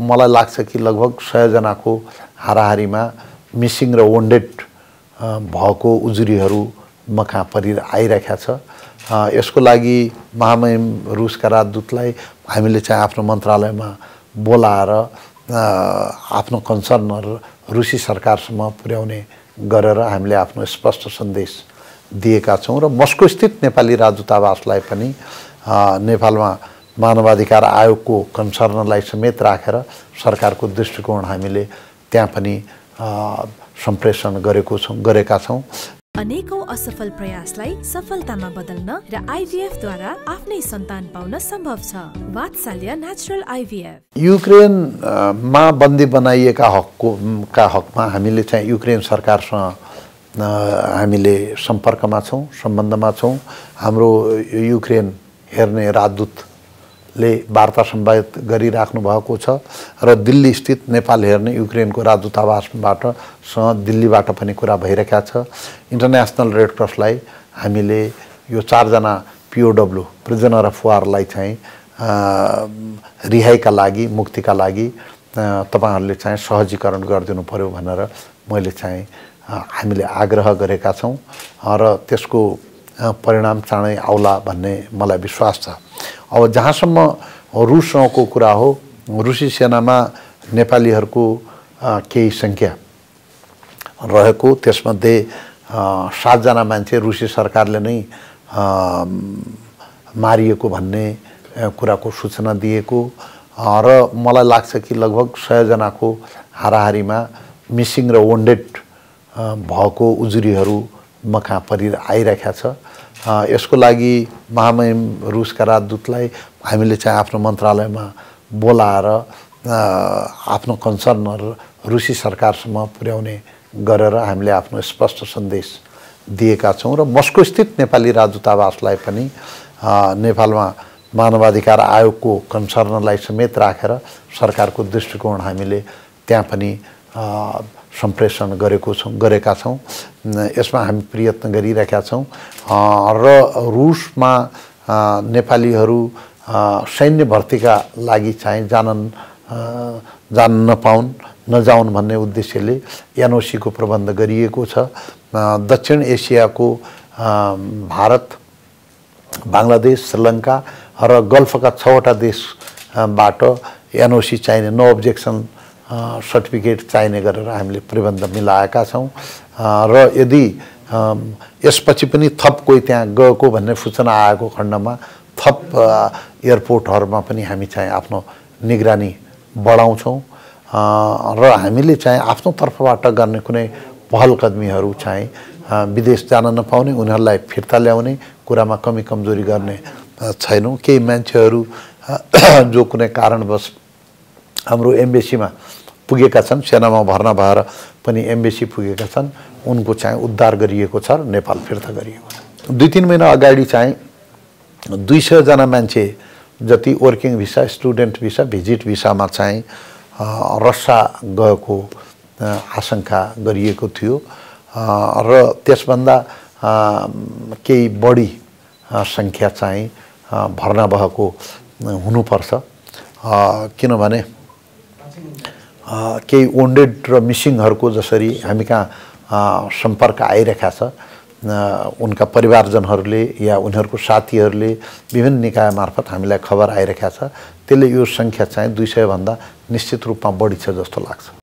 मलाई लाग्छ कि लगभग सयजनाको हाराहारीमा मिसिङ र वन्डेड भएको उजुरीहरू म कहाँ परि आइरहेका छ। यसको लागि महामहिम रुसका राजदूतलाई हामीले चाहिँ आफ्नो मन्त्रालयमा बोलाएर आफ्नो कन्सर्न रुसी सरकारसम्म पुर्याउने गरेर हामीले आफ्नो स्पष्ट सन्देश दिएका छौँ र मस्को स्थित नेपाली राजदूतावासलाई पनि नेपालमा मानवाधिकार आयोगको कन्सर्नलाई समेत राखेर सरकारको दृष्टिकोण हामीले त्यहाँ पनि सम्प्रेषण गरेको छौँ गरेका छौँ। अनेकौं असफल प्रयासलाई सफलतामा बदल्न र आइभीएफद्वारा आफ्नै सन्तान पाउन सम्भव छ। वात्सल्य नेचुरल आइभीएफ युक्रेनमा बन्दी बनाइएका हकको का हकमा हामीले चाहिँ युक्रेन सरकारसँग हामीले सम्पर्कमा छौँ सम्बन्धमा छौँ। हाम्रो युक्रेन हेर्ने राजदूत ले वार्ता सम्वाद गरिराख्नु भएको छ र दिल्ली स्थित नेपाल हेर्ने युक्रेनको राजदूतावासबाट सँग दिल्लीबाट पनि कुरा भइरहेका छ। इन्टरनेसनल रेड क्रसलाई हामीले यो चारजना पिओडब्लु प्रिजनर अफ वारलाई चाहिँ रिहाइका लागि मुक्तिका लागि तपाईँहरूले चाहिँ सहजीकरण गरिदिनु पऱ्यो भनेर मैले चाहिँ हामीले आग्रह गरेका छौँ। र त्यसको परिणाम चाँडै आउला भन्ने मलाई विश्वास छ। अब जहाँसम्म रुससँगको कुरा हो रुसी सेनामा नेपालीहरूको केही सङ्ख्या रहेको त्यसमध्ये सातजना मान्छे रुसी सरकारले नै मारिएको भन्ने कुराको सूचना दिएको। र मलाई लाग्छ कि लगभग सयजनाको हाराहारीमा मिसिङ र वन्डेड भएको उजुरीहरू म कहाँ परि आइरहेका छ। यसको लागि महामहिम रुसका राजदूतलाई हामीले चाहिँ आफ्नो मन्त्रालयमा बोलाएर आफ्नो कन्सर्न रुसी सरकारसम्म पुर्याउने गरेर हामीले आफ्नो स्पष्ट सन्देश दिएका छौँ र मस्को स्थित नेपाली राजदूतावासलाई पनि नेपालमा मानवाधिकार आयोगको कन्सर्नलाई समेत राखेर सरकारको दृष्टिकोण हामीले त्यहाँ पनि सम्प्रेषण गरेको छौँ गरेका छौँ। यसमा हामी प्रयत्न गरिरहेका छौँ। र रुसमा नेपालीहरू सैन्य भर्तीका लागि चाहिँ जानन् जान नपाउन् नजाउन् भन्ने उद्देश्यले एनओसीको प्रबन्ध गरिएको छ। दक्षिण एसियाको भारत बङ्गलादेश श्रीलङ्का र गल्फका छवटा देशबाट एनओसी चाहिने नो अब्जेक्सन सर्टिफिकेट चाहिने गरेर हामीले प्रबन्ध मिलाएका छौँ। र यदि यसपछि पनि थप कोही त्यहाँ गएको भन्ने सूचना आएको खण्डमा थप एयरपोर्टहरूमा पनि हामी चाहिँ आफ्नो निगरानी बढाउँछौँ। र हामीले चाहिँ आफ्नो तर्फबाट गर्ने कुनै पहल कदमीहरू चाहिँ विदेश जान नपाउने उनीहरूलाई फिर्ता ल्याउने कुरामा कमी कमजोरी गर्ने छैनौँ। केही मान्छेहरू जो कुनै कारणवश हाम्रो एम्बेसीमा पुगेका छन् सेनामा भर्ना भएर पनि एम्बेसी पुगेका छन् उनको चाहिँ उद्धार गरिएको छ र नेपाल फिर्ता गरिएको छ। दुई तिन महिना अगाडि चाहिँ दुई सयजना मान्छे जति working visa student visa visit भिसामा चाहिँ रसा गएको आशंका गरिएको थियो। र त्यसभन्दा केही बढी सङ्ख्या चाहिँ भर्ना भएको हुनुपर्छ। किनभने केही वन्डेड र मिसिङहरूको जसरी हामी कहाँ सम्पर्क आइरहेका छ उनका परिवारजनहरूले या उनीहरूको साथीहरूले विभिन्न निकाय मार्फत हामीलाई खबर आइरहेका छ त्यसले यो सङ्ख्या चाहिँ दुई सयभन्दा निश्चित रूपमा बढी छ जस्तो लाग्छ।